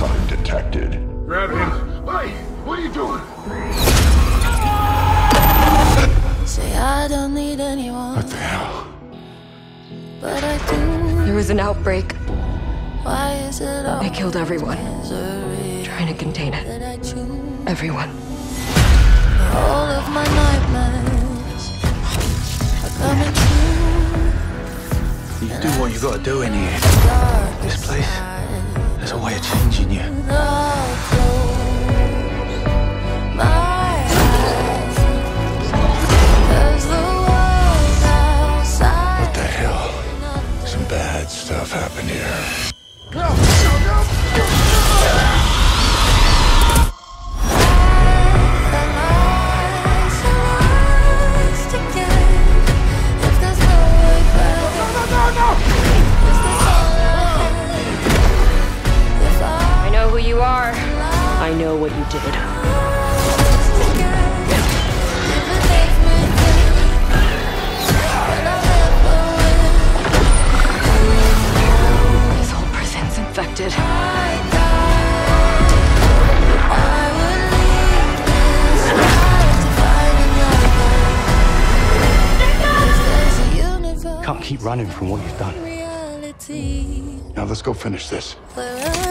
Grab him. Hey, what are you doing? Say I don't need anyone, What the hell? but I do. There was an outbreak. Why is it all I killed everyone, misery trying to contain it. that I choose? Everyone. All of my nightmares are coming true. You do what you gotta do in here. This place, What the hell? Some bad stuff happened here. Know what you did. This whole prison's infected. Can't keep running from what you've done. Now let's go finish this. where